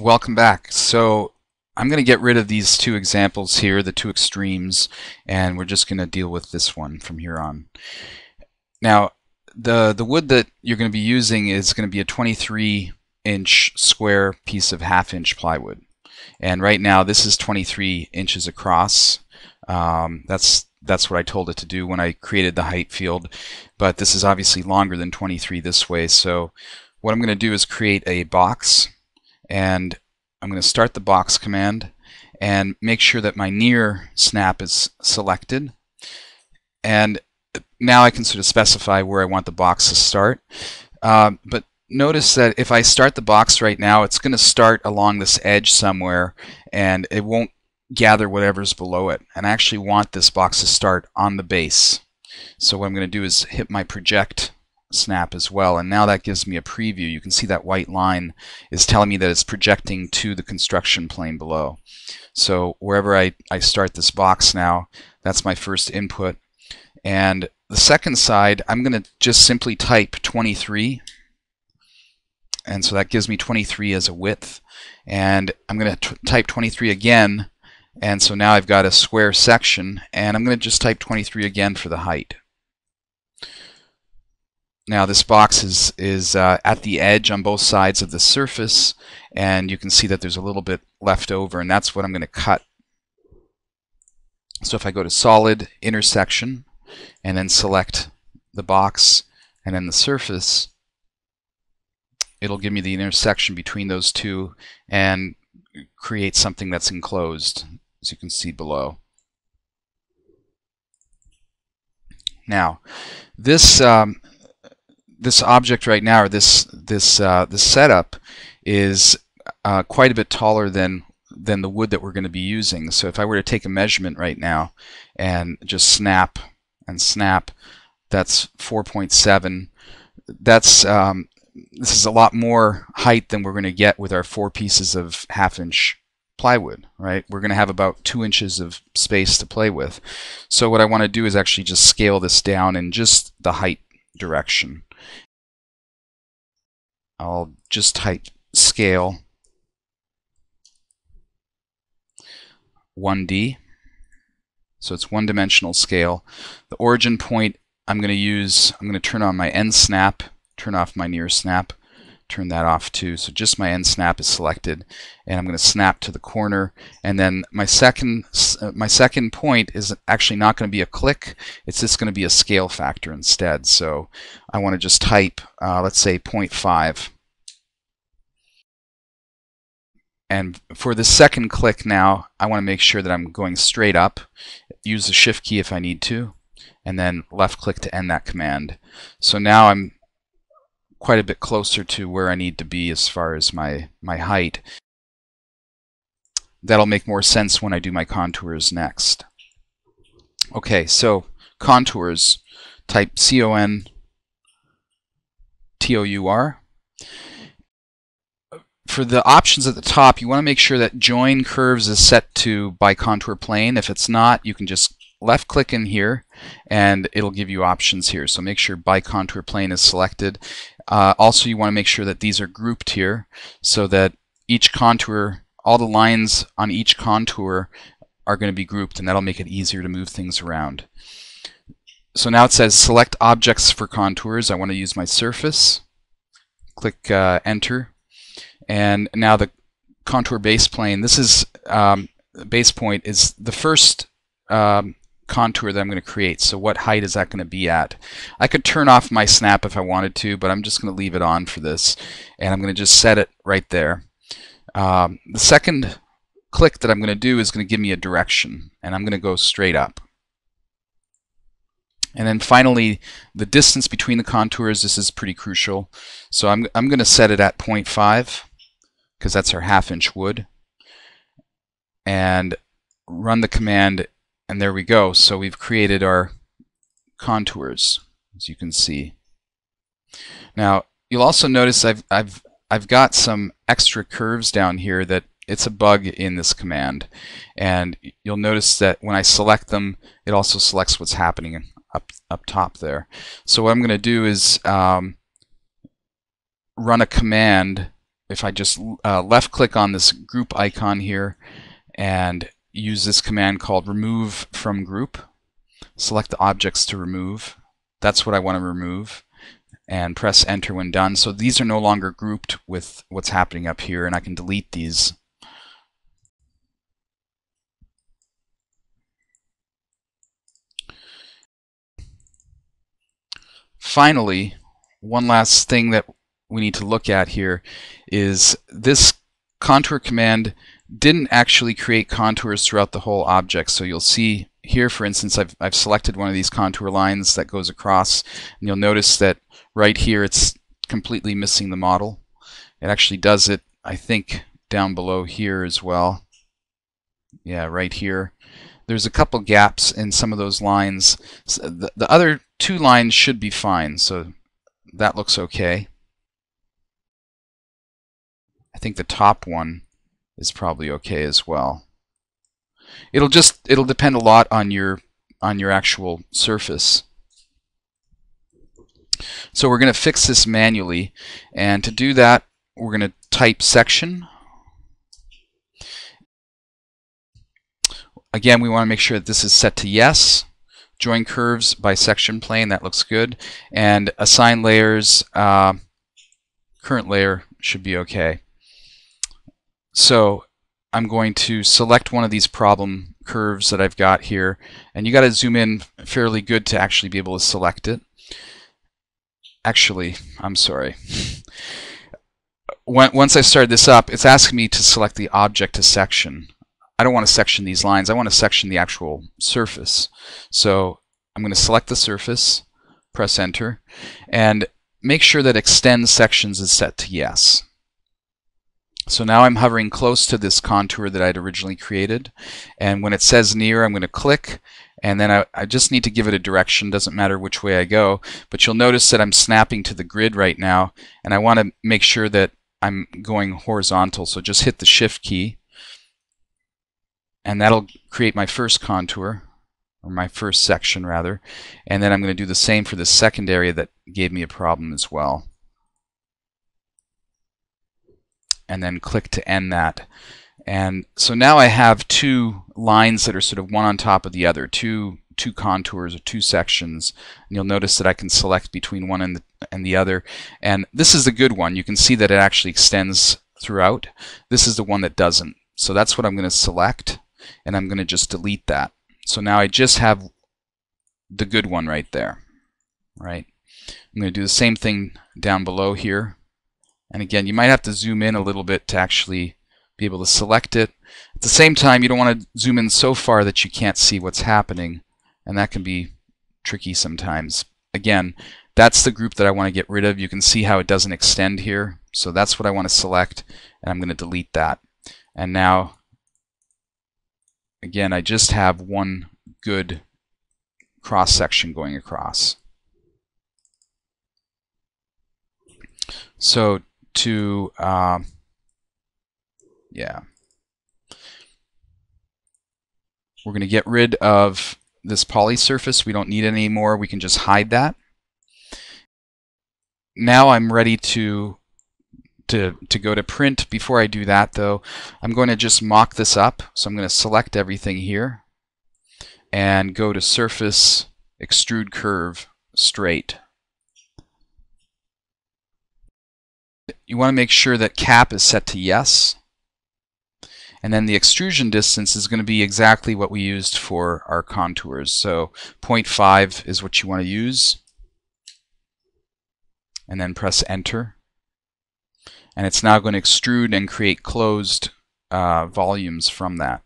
Welcome back. So I'm going to get rid of these two examples here, the two extremes, and we're just going to deal with this one from here on. Now, the, the wood that you're going to be using is going to be a 23 inch square piece of half inch plywood. And right now this is 23 inches across. Um, that's that's what I told it to do when I created the height field. But this is obviously longer than 23 this way. So what I'm going to do is create a box and I'm going to start the box command and make sure that my near snap is selected. And now I can sort of specify where I want the box to start. Uh, but notice that if I start the box right now, it's going to start along this edge somewhere and it won't gather whatever's below it. And I actually want this box to start on the base. So what I'm going to do is hit my project snap as well. And now that gives me a preview. You can see that white line is telling me that it's projecting to the construction plane below. So wherever I, I start this box now that's my first input. And the second side I'm going to just simply type 23 and so that gives me 23 as a width. And I'm going to type 23 again. And so now I've got a square section. And I'm going to just type 23 again for the height now this box is, is uh, at the edge on both sides of the surface and you can see that there's a little bit left over and that's what I'm going to cut. So if I go to solid intersection and then select the box and then the surface it'll give me the intersection between those two and create something that's enclosed as you can see below. Now this um, this object right now, or this this uh, setup, is uh, quite a bit taller than than the wood that we're going to be using. So if I were to take a measurement right now and just snap and snap, that's 4.7. That's um, this is a lot more height than we're going to get with our four pieces of half-inch plywood, right? We're going to have about two inches of space to play with. So what I want to do is actually just scale this down in just the height direction. I'll just type scale 1D. So it's one dimensional scale. The origin point I'm going to use, I'm going to turn on my end snap, turn off my near snap, turn that off too. So just my end snap is selected and I'm going to snap to the corner. And then my second uh, my second point is actually not going to be a click. It's just going to be a scale factor instead. So I want to just type uh, let's say 0.5 and for the second click now I want to make sure that I'm going straight up. Use the shift key if I need to. And then left click to end that command. So now I'm quite a bit closer to where I need to be as far as my, my height. That'll make more sense when I do my contours next. Okay, so contours, type C-O-N T-O-U-R. For the options at the top, you want to make sure that join curves is set to by contour plane. If it's not, you can just left click in here and it'll give you options here. So make sure by contour plane is selected. Uh, also, you want to make sure that these are grouped here so that each contour, all the lines on each contour are going to be grouped and that'll make it easier to move things around. So now it says select objects for contours. I want to use my surface. Click uh, enter. And now the contour base plane, this is um, base point is the first um, contour that I'm going to create. So what height is that going to be at? I could turn off my snap if I wanted to, but I'm just going to leave it on for this. And I'm going to just set it right there. Um, the second click that I'm going to do is going to give me a direction. And I'm going to go straight up. And then finally, the distance between the contours, this is pretty crucial. So I'm, I'm going to set it at 0.5 because that's our half inch wood. And run the command and there we go. So we've created our contours, as you can see. Now, you'll also notice I've, I've, I've got some extra curves down here that it's a bug in this command. And you'll notice that when I select them, it also selects what's happening up, up top there. So what I'm going to do is um, run a command if I just uh, left click on this group icon here and use this command called remove from group, select the objects to remove. That's what I want to remove and press enter when done. So these are no longer grouped with what's happening up here and I can delete these. Finally, one last thing that we need to look at here is this contour command didn't actually create contours throughout the whole object. So you'll see here, for instance, I've, I've selected one of these contour lines that goes across, and you'll notice that right here it's completely missing the model. It actually does it, I think, down below here as well. Yeah, right here. There's a couple gaps in some of those lines. The, the other two lines should be fine, so that looks okay. I think the top one is probably okay as well. It'll just it'll depend a lot on your on your actual surface. So we're going to fix this manually and to do that we're going to type section. Again we want to make sure that this is set to yes. Join curves by section plane, that looks good. And assign layers, uh, current layer should be okay. So I'm going to select one of these problem curves that I've got here and you got to zoom in fairly good to actually be able to select it. Actually, I'm sorry. Once I started this up, it's asking me to select the object to section. I don't want to section these lines. I want to section the actual surface. So I'm going to select the surface, press enter, and make sure that extend sections is set to yes. So now I'm hovering close to this contour that I'd originally created. And when it says near, I'm going to click. And then I, I, just need to give it a direction. Doesn't matter which way I go. But you'll notice that I'm snapping to the grid right now. And I want to make sure that I'm going horizontal. So just hit the shift key. And that'll create my first contour. Or my first section, rather. And then I'm going to do the same for the second area that gave me a problem as well. And then click to end that. And so now I have two lines that are sort of one on top of the other, two two contours or two sections. And you'll notice that I can select between one and the, and the other. And this is the good one. You can see that it actually extends throughout. This is the one that doesn't. So that's what I'm going to select, and I'm going to just delete that. So now I just have the good one right there. Right. I'm going to do the same thing down below here. And again, you might have to zoom in a little bit to actually be able to select it. At the same time, you don't want to zoom in so far that you can't see what's happening, and that can be tricky sometimes. Again, that's the group that I want to get rid of. You can see how it doesn't extend here. So that's what I want to select, and I'm going to delete that. And now, again, I just have one good cross section going across. So to, um, yeah. We're going to get rid of this poly surface. We don't need anymore. We can just hide that. Now I'm ready to to, to go to print. Before I do that though, I'm going to just mock this up. So I'm going to select everything here and go to surface, extrude curve, straight. You want to make sure that cap is set to yes. And then the extrusion distance is going to be exactly what we used for our contours. So 0.5 is what you want to use. And then press enter. And it's now going to extrude and create closed uh, volumes from that.